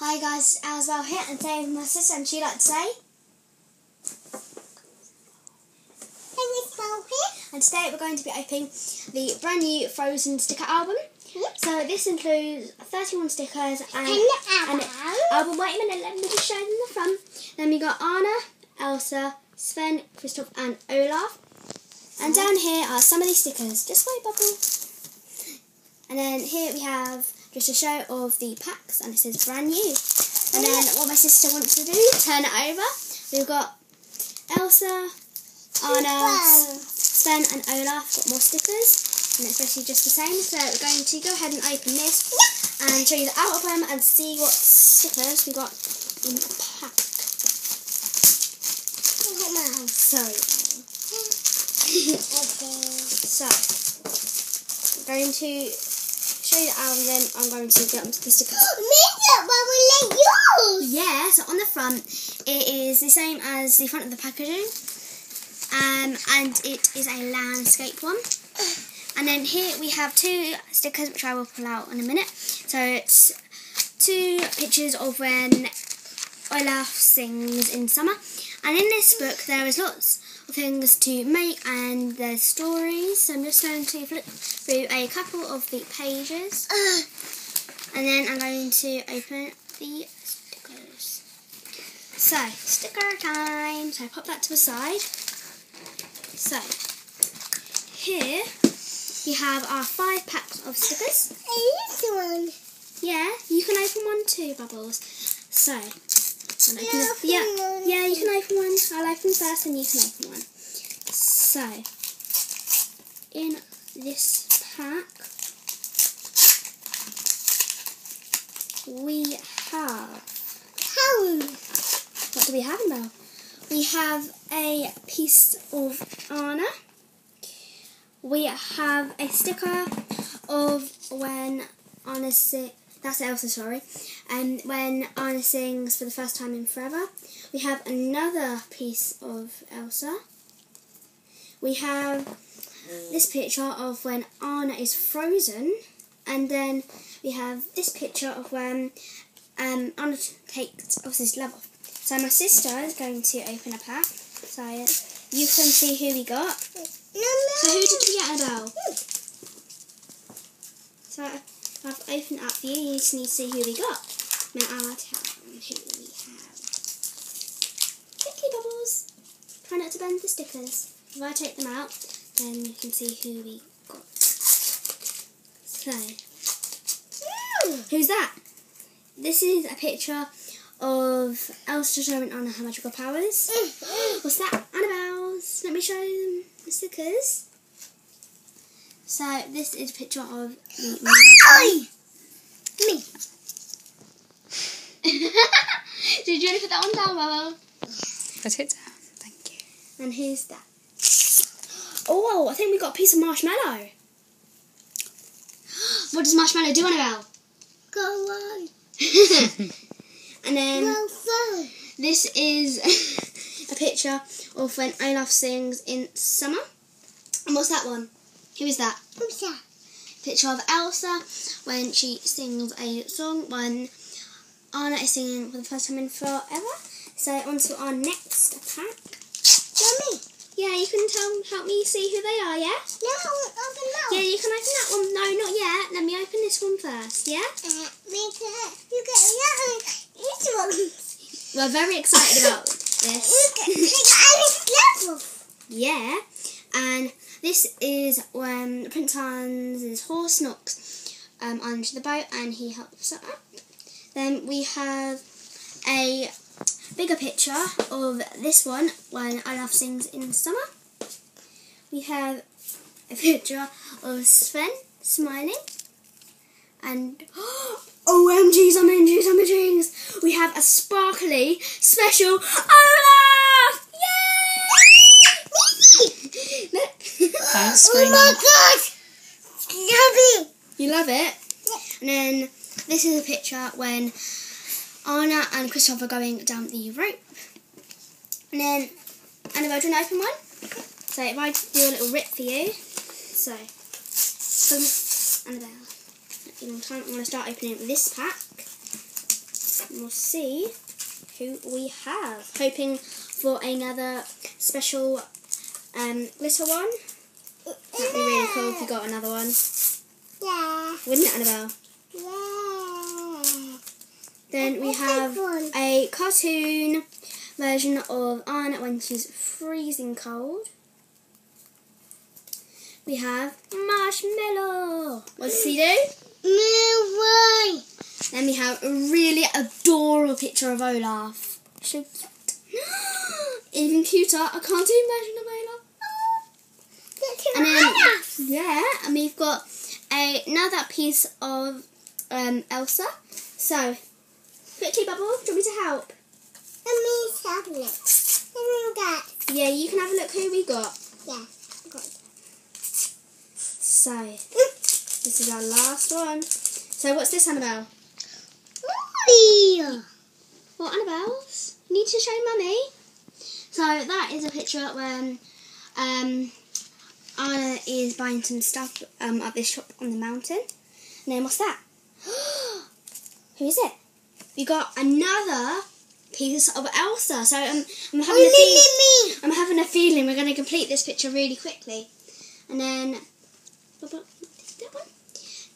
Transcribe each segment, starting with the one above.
Hi guys, Alice here, and today with my sister, and she'd like to say. And today we're going to be opening the brand new Frozen sticker album. So this includes 31 stickers and an album. Wait a minute, let me just show them the front. Then we got Anna, Elsa, Sven, Kristoff, and Olaf. And down here are some of these stickers. Just wait, Bubble. And then here we have just a show of the packs, and it says brand new. And then what my sister wants to do, turn it over. We've got Elsa, Anna, Sven, and Olaf got more stickers, and it's basically just the same. So we're going to go ahead and open this and show you the album and see what stickers we got in the pack. Sorry. so, we're going to show you then I'm going to get onto the stickers. Yeah, so on the front, it is the same as the front of the packaging, um, and it is a landscape one. And then here we have two stickers, which I will pull out in a minute. So it's two pictures of when Olaf sings in summer. And in this book, there is lots of things to make and there's stories. So I'm just going to flip through a couple of the pages. And then I'm going to open the stickers. So, sticker time. So I pop that to the side. So, here we have our five packs of stickers. Yeah, you can open one too, Bubbles. So, Open Yeah, yeah, you can open one. I'll open first and you can open one. So, in this pack, we have. What do we have there? We have a piece of Anna. We have a sticker of when Anna si- that's Elsa, sorry. And when Anna sings for the first time in forever. We have another piece of Elsa. We have this picture of when Anna is frozen, and then we have this picture of when um, Anna takes Elsa's glove off. So my sister is going to open a pack. So you can see who we got. So who did we get, Annabelle? So I've opened up for you. You just need to see who we got. Then I'll tell them who we have. Quickly, Bubbles. Try not to bend the stickers. If I take them out, then you can see who we got. So, who's that? This is a picture of Elsa showing Anna her magical powers. What's that? Annabelle's. Let me show them the stickers. So this is a picture of mountain. Me. Did you want to put that one down, Bubble? Put it down. Thank you. And who's that? Oh, I think we got a piece of marshmallow. what does marshmallow do, Annabelle? Go on. and then Go fun. this is a picture of when Olaf sings in summer. And what's that one? Who is that? That? Picture of Elsa when she sings a song when Anna is singing for the first time in forever. So on to our next pack. Mommy. Yeah, you can tell help me see who they are, yeah? No, open now. Yeah, you can open that one. No, not yet. Let me open this one first, yeah? Uh, you get that this one. We're very excited about You this. get take Alice level. Yeah, and this is when Prince Hans' horse knocks um, onto the boat and he helps it up. Then we have a bigger picture of this one when Olaf sings in summer. We have a picture of Sven smiling. And oh, OMGs, OMGs, OMGs! We have a sparkly special Olaf! Yay! Look. Don't Oh my god. Yummy. You love it? And then this is a picture when Anna and Christopher are going down the rope. And then Annabelle, do you want to open one? So if I do a little rip for you. So, from Annabelle. In time, I'm going to start opening this pack. and we'll see who we have. Hoping for another special um, glitter one. That'd be really cool if you got another one. Yeah. Wouldn't it, Annabelle? Yeah. Then we have a cartoon version of Anna when she's freezing cold. We have Marshmallow. What does he do? Move Then we have a really adorable picture of Olaf. So cute. Even cuter, a cartoon version. And then, yeah, and we've got a, another piece of um, Elsa. So, quickly, Bubble, do you want me to help? Let me have a look. Let me get. Yeah, you can have a look who we got. Yeah. I got. So, this is our last one. So, what's this, Annabelle? Ooh. What, Annabelle's? You need to show Mummy. So, that is a picture of when um, Anna is buying some stuff um, at this shop on the mountain. And then, what's that? who is it? We got another piece of Elsa. So, um, I'm having a Oh, feeling. me, me, me. I'm having a feeling we're going to complete this picture really quickly. And then, that one.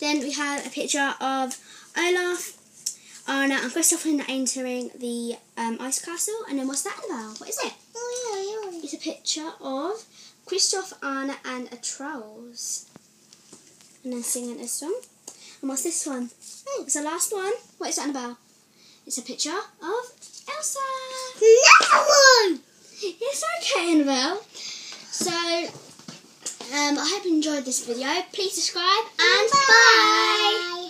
Then we have a picture of Olaf, Anna, and Christopher entering the um, ice castle. And then what's that about? What is it? Oh. It's a picture of Kristoff, Anna, and a trolls. And then singing a song. And what's this one? Oh, it's the last one. What is that about? It's a picture of Elsa. Another one. It's okay, Annabelle. So, um, I hope you enjoyed this video. Please subscribe and bye. Bye.